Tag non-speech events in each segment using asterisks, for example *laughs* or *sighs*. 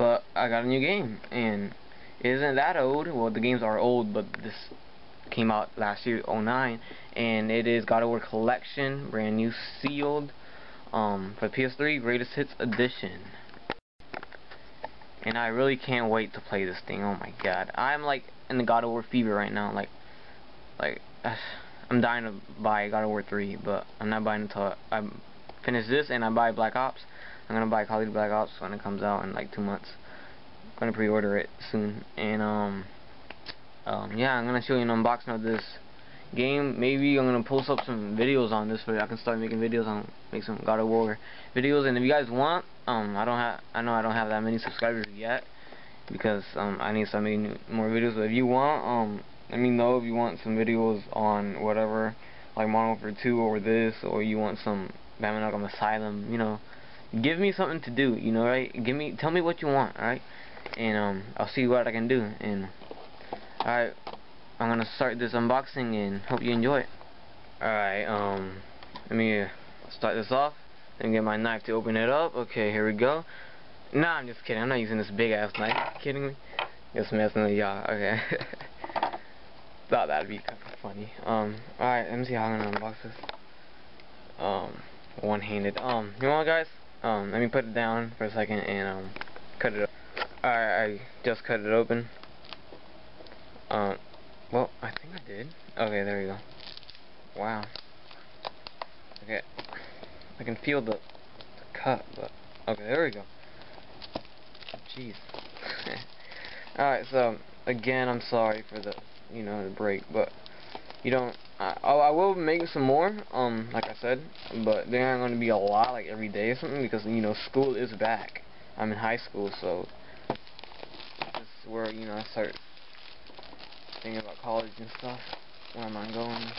but I got a new game, and it isn't that old. Well, the games are old, but this came out last year, 09, and it is God of War Collection, brand new, sealed, um, for PS3, Greatest Hits Edition. And I really can't wait to play this thing. Oh my god, I'm like in the God of War fever right now. Like, like *sighs* I'm dying to buy God of War 3, but I'm not buying until I finish this and I buy Black Ops. I'm gonna buy Call of Duty Black Ops when it comes out in like two months. I'm gonna pre-order it soon, and um, um, yeah, I'm gonna show you an unboxing of this game. Maybe I'm gonna post up some videos on this, so I can start making videos on make some God of War videos. And if you guys want, um, I don't have, I know I don't have that many subscribers yet because um, I need start more videos. But if you want, um, let me know if you want some videos on whatever, like Modern Warfare 2 or this, or you want some Batman Arkham Asylum, you know give me something to do, you know, right? Give me, tell me what you want, alright? And, um, I'll see what I can do, and, alright, I'm gonna start this unboxing, and hope you enjoy it. Alright, um, let me start this off, and get my knife to open it up, okay, here we go. Nah, I'm just kidding, I'm not using this big-ass knife, you kidding me? Just messing with y'all, okay. *laughs* Thought that'd be kind of funny. Um, alright, let me see how I'm gonna unbox this. Um, one-handed. Um, you know what, guys? Um, let me put it down for a second and um, cut it I just cut it open. Um, well, I think I did. Okay, there you go. Wow. Okay, I can feel the, the cut, but okay, there we go. Jeez. *laughs* Alright, so again, I'm sorry for the, you know, the break, but you don't I, oh, I will make some more, um, like I said, but they're not going to be a lot, like every day or something, because, you know, school is back. I'm in high school, so this is where, you know, I start thinking about college and stuff, where am I going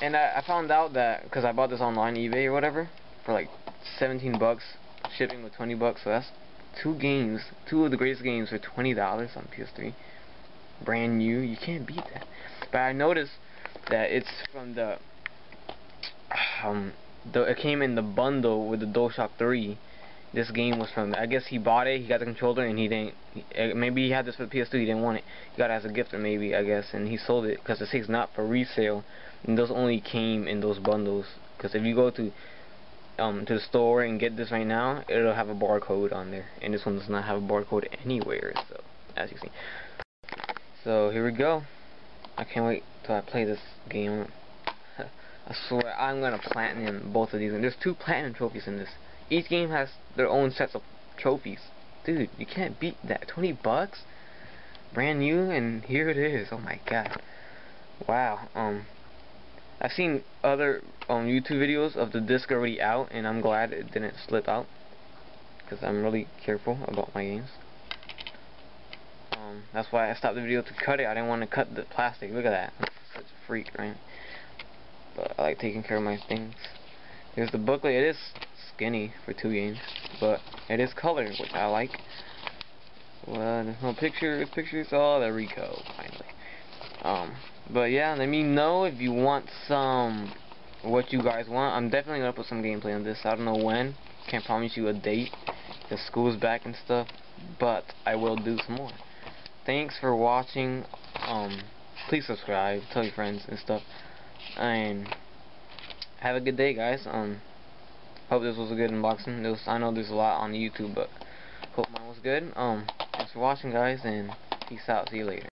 and I, I found out that, because I bought this online, eBay or whatever, for like 17 bucks, shipping with 20 bucks, so that's two games, two of the greatest games for $20 on PS3, brand new, you can't beat that. But I noticed that it's from the um the it came in the bundle with the DualShock 3. This game was from I guess he bought it, he got the controller and he didn't eh, maybe he had this for the PS3, he didn't want it. He got it as a gift or maybe I guess and he sold it because it says not for resale and those only came in those bundles because if you go to um to the store and get this right now, it'll have a barcode on there and this one does not have a barcode anywhere so as you see. So here we go. I can't wait till I play this game. *laughs* I swear, I'm gonna platinum both of these. And there's two platinum trophies in this. Each game has their own sets of trophies. Dude, you can't beat that. 20 bucks? Brand new, and here it is. Oh my god. Wow. Um, I've seen other um, YouTube videos of the disc already out, and I'm glad it didn't slip out. Because I'm really careful about my games. Um, that's why I stopped the video to cut it. I didn't want to cut the plastic. Look at that. Such a freak, right? But I like taking care of my things. Here's the booklet. It is skinny for two games, but it is colored, which I like. Well, there's no pictures, pictures. Oh, there we go, finally. Um, but yeah, let me know if you want some, what you guys want. I'm definitely gonna put some gameplay on this. I don't know when. Can't promise you a date. The school's back and stuff, but I will do some more thanks for watching. Um, please subscribe, tell your friends and stuff, and have a good day, guys. Um, hope this was a good unboxing. Was, I know there's a lot on YouTube, but hope mine was good. Um, thanks for watching, guys, and peace out. See you later.